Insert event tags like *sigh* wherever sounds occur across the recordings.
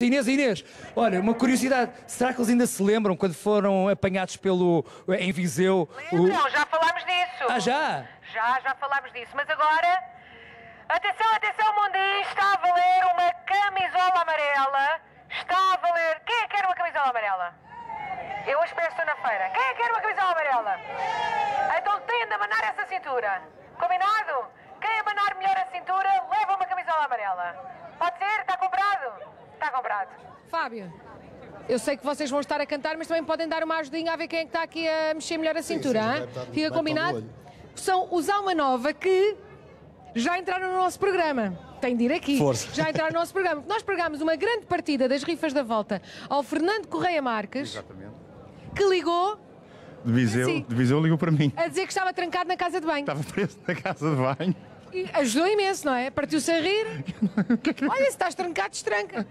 Inês, Inês, olha, uma curiosidade, será que eles ainda se lembram quando foram apanhados pelo, em Viseu? o- Lembram, já falámos disso. Ah, já? Já, já falámos disso. Mas agora, atenção, atenção, Mundinho, está a valer uma camisola amarela. Está a valer. Quem é que quer uma camisola amarela? Eu hoje peço na feira. Quem é que quer uma camisola amarela? Então tem de abanar essa cintura. Combinado? Quem abanar melhor a cintura, leva uma camisola amarela. Pode ser? Está comprado? Está comprado. Fábio, eu sei que vocês vão estar a cantar, mas também podem dar uma ajudinha a ver quem é que está aqui a mexer melhor a cintura. sim, vai vai Fica combinado? São os Alma Nova que já entraram no nosso programa. Tem de ir aqui. Força. Já entraram no nosso programa. Nós pagámos uma grande partida das rifas da volta ao Fernando Correia Marques, Exatamente. que ligou De Viseu, Sim. de Viseu ligou para mim. a dizer que estava trancado na casa de banho. Estava preso na casa de banho. Ajudou imenso, não é? Partiu-se a rir. Olha, se estás trancado, estranca.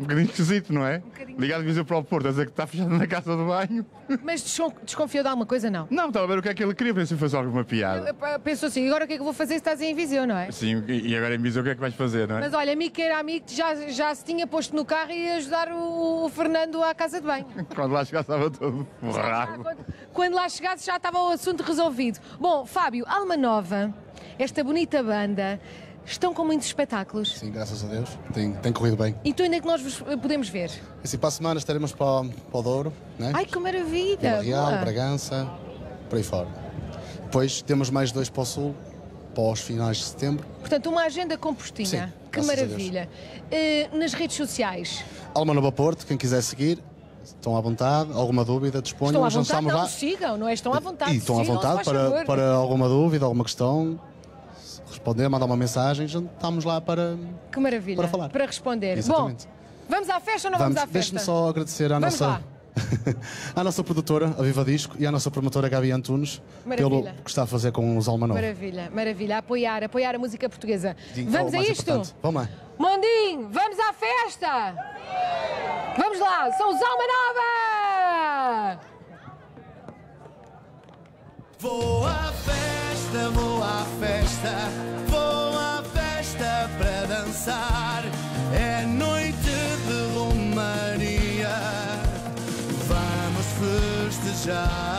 Um bocadinho esquisito, não é? bocadinho. Ligado de Viseu para o Porto, a dizer que está fechado na casa de banho. Mas descon- desconfiou de alguma coisa, não? Não, estava a ver o que é que ele queria, pensei que fosse alguma piada. Pensou assim, agora o que é que eu vou fazer se estás em Viseu, não é? Sim, e e agora em Viseu o que é que vais fazer, não é? Mas olha, amigo que era amigo, já, já se tinha posto no carro e ia ajudar o, o Fernando à casa de banho. *laughs* Quando lá chegasse estava todo borrado. quando, quando lá chegasse já estava o assunto resolvido. Bom, Fábio, Alma Nova, esta bonita banda, estão com muitos espetáculos. Sim, graças a Deus. Tem, tem corrido bem. E tu ainda é que nós vos eh, podemos ver? Assim, para a semana estaremos para, o- para o Douro, né? Ai, que maravilha! Vila Real, boa. Bragança, por aí fora. Depois temos mais dois para o Sul, para os finais de setembro. Portanto, uma agenda compostinha. Sim, que maravilha. Eh, nas redes sociais, Alma Nova Porto, quem quiser seguir, estão à vontade. Alguma dúvida, disponham. estão à vontade? Não, lá. sigam, não é? Estão à vontade. E estão à sigam, se vontade para, para alguma dúvida, alguma questão. Responder, mandar uma mensagem, já estamos lá para. Que maravilha. para falar. responder. Exatamente. Bom, vamos à festa ou não vamos, Vamos, à festa? deixe-me só agradecer à Vamos nossa. lá. *laughs* à nossa produtora, a Viva Disco, e à nossa promotora Gabi Antunes, Maravilha. pelo que está a fazer com os Alma Nova. Maravilha, maravilha. Apoiar, apoiar a música portuguesa. Digo, Vamos o a isto? importante. Vamos lá. Mondinho, vamos à festa! Vamos lá, são os Alma Nova! Vou de romaria, vamos festejar.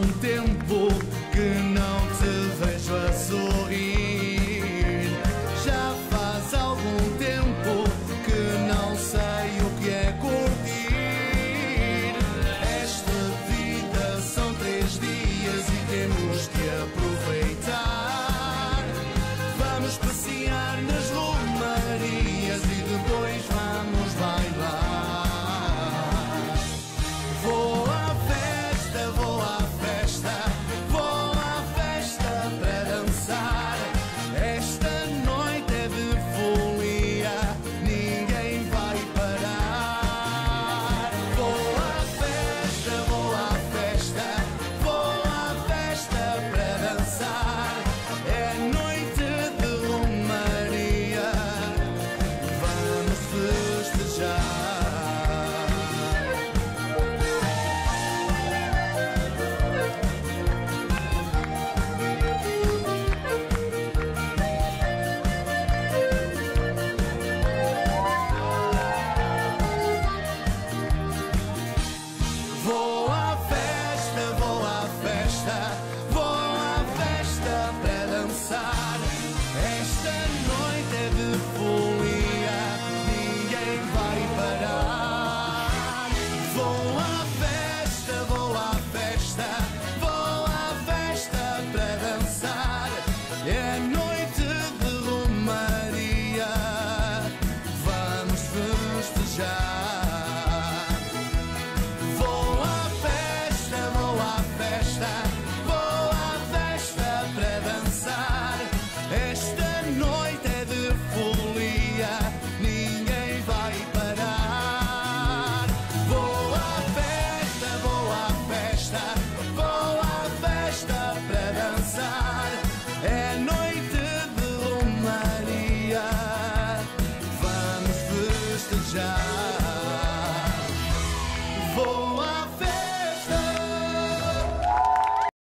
contemplar. child.